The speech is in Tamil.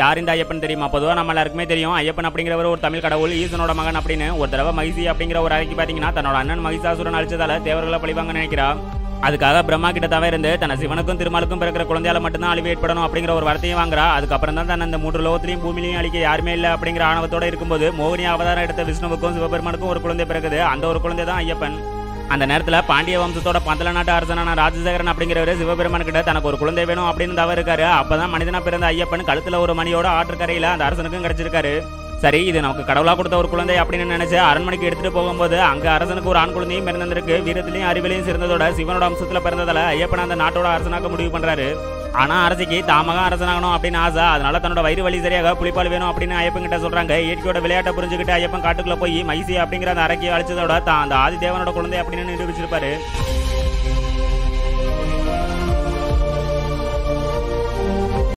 யார் இந்த ஐயப்பன் தெரியுமா? பொதுவாக நம்ம எல்லாருக்குமே தெரியும். ஐயப்பன் அப்படிங்கிறவர் ஒரு தமிழ் கடவுள் ஈசனோட மகன் அப்படின்னு. ஒரு தடவை மகிசி அப்படிங்கிற ஒரு அறைக்கு பார்த்தீங்கன்னா தன்னோட அண்ணன் மகிஷாசுரன் அழிச்சதால தேவர்களை பழிவாங்க நினைக்கிறா. அதுக்காக பிரம்மா கிட்ட தவிர இருந்து தன்னை சிவனுக்கும் திருமாலுக்கும் பிறக்கிற குழந்தையால மட்டும்தான் அழிவு ஏற்படணும் அப்படிங்கிற ஒரு வார்த்தையும் வாங்குறா. அதுக்கப்புறம் தான் தன் அந்த மூன்று லோகத்திலையும் பூமியிலையும் அழிக்க யாருமே இல்லை அப்படிங்கிற ஆணவத்தோட இருக்கும்போது மோகினி அவதாரம் எடுத்த விஷ்ணுவுக்கும் சிவபெருமானுக்கும் ஒரு குழந்தை பிறகுது அந்த ஒரு குழந்தை தான் ஐயப்பன். அந்த நேரத்தில் பாண்டிய வம்சத்தோட பந்தல நாட்டு அரசனான ராஜசேகரன் அப்படிங்கிறவர் சிவபெருமான் கிட்ட தனக்கு ஒரு குழந்தை வேணும் அப்படின்னு தவறு இருக்காரு. அப்பதான் மனிதனா பிறந்த ஐயப்பன் கழுத்துல ஒரு மணியோட ஆற்றுக்கரையில அந்த அரசனுக்கும் கிடைச்சிருக்காரு. சரி இது நமக்கு கடவுளா கொடுத்த ஒரு குழந்தை அப்படின்னு நினைச்சு அரண்மனைக்கு எடுத்துட்டு போகும்போது அங்க அரசனுக்கு ஒரு ஆண் குழந்தையும் பிறந்திருக்கு வீரத்திலையும் அறிவிலையும் சிறந்ததோட சிவனோட அம்சத்துல பிறந்ததால ஐயப்பன் அந்த நாட்டோட அரசனாக்க முடிவு பண்றாரு. ஆனா அரசிக்கு தாமகம் அரசனாகணும் அப்படின்னு ஆசை. அதனால தன்னோட வயிறு வலி சரியாக புளிப்பால் வேணும் அப்படின்னு ஐயப்பன் கிட்ட சொல்றாங்க. இயற்கையோட விளையாட்டை புரிஞ்சுக்கிட்டு ஐயப்பன் காட்டுக்குள்ள போய் மைசி அப்படிங்கிற அந்த அரக்கியை அழிச்சதோட தான் அந்த ஆதி தேவனோட குழந்தை அப்படின்னு நிரூபிச்சிருப்பாரு.